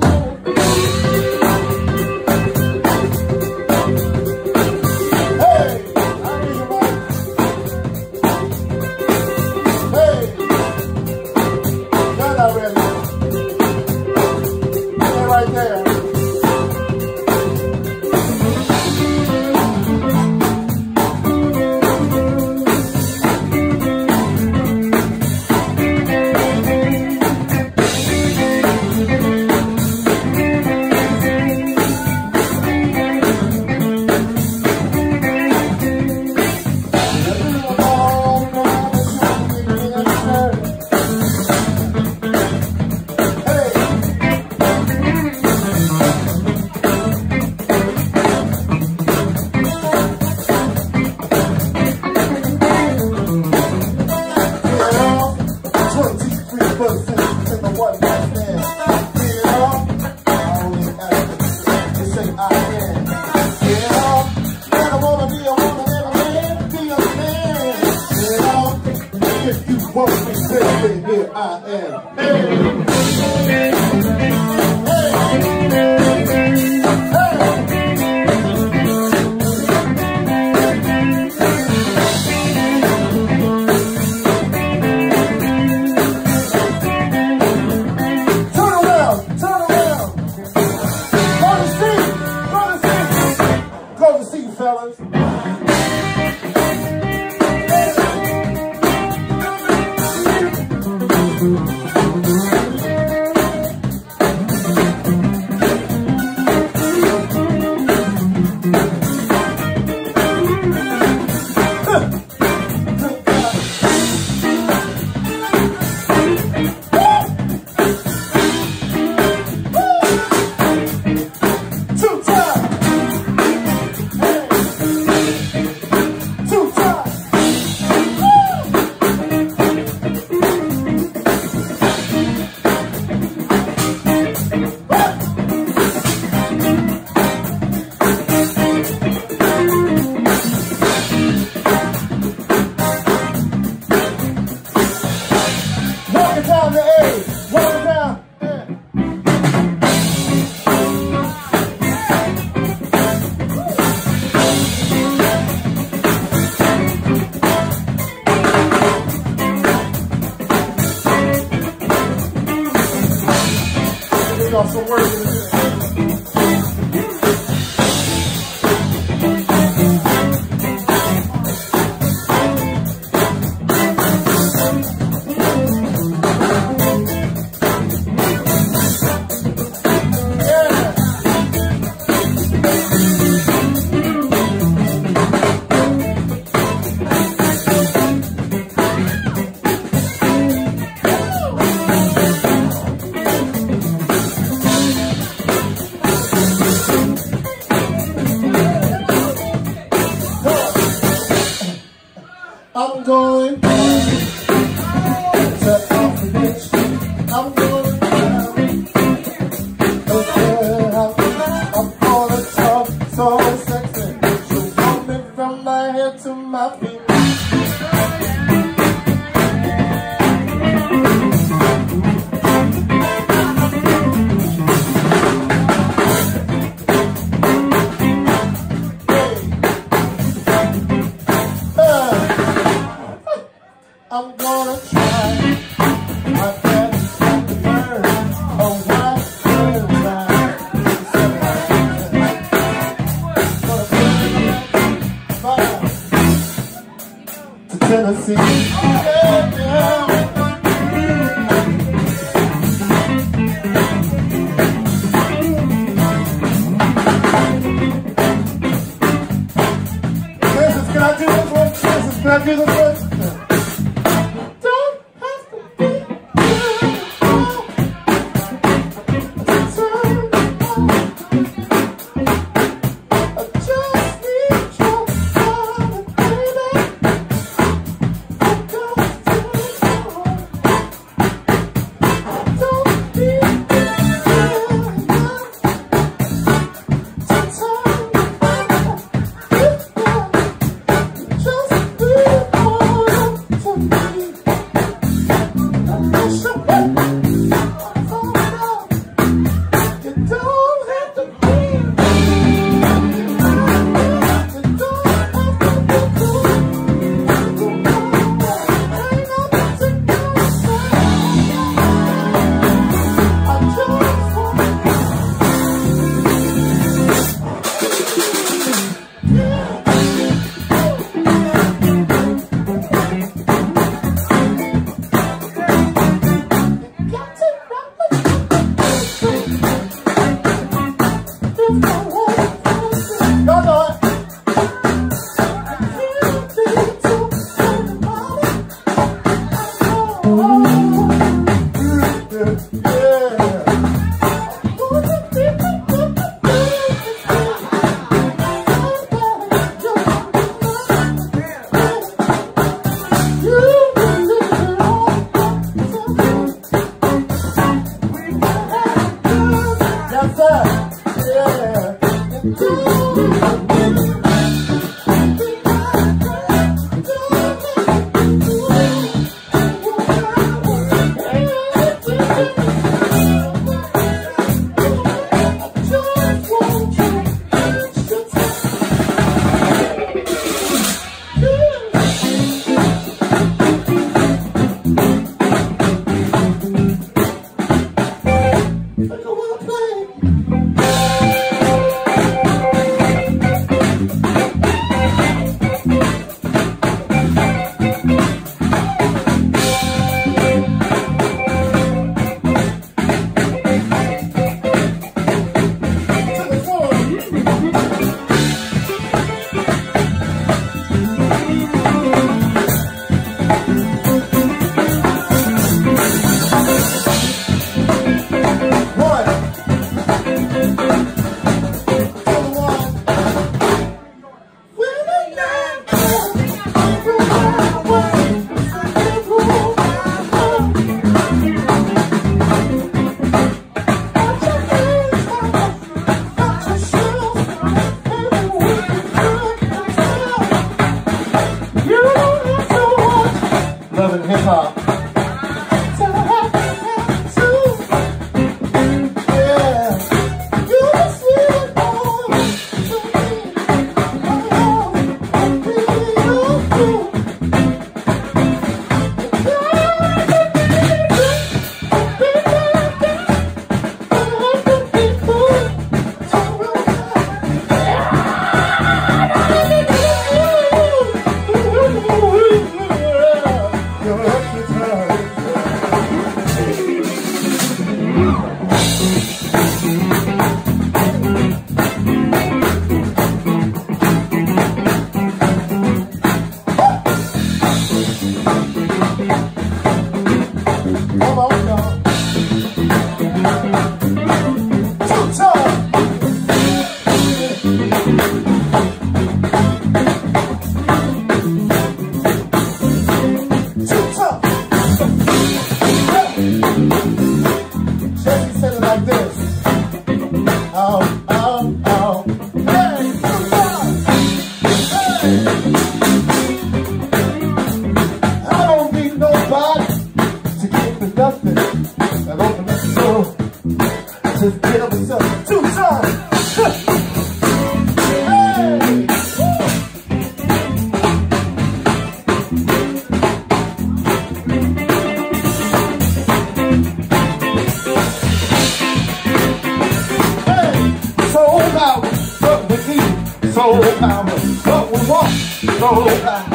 Hallelujah. lá. É. y'all some work in. jealousy. Yeah, yeah. Can I do this one? Jesus, can I do this? Come on. Vamos!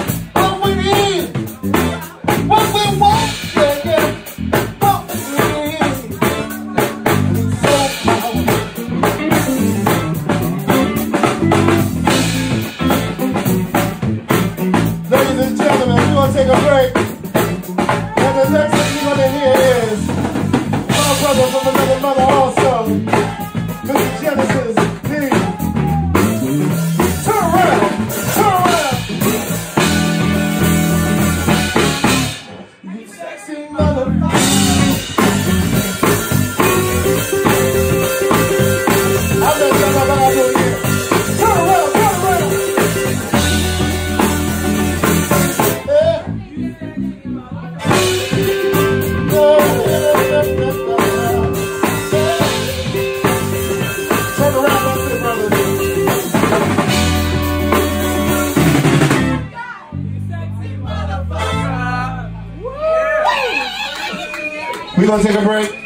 We're gonna take a break.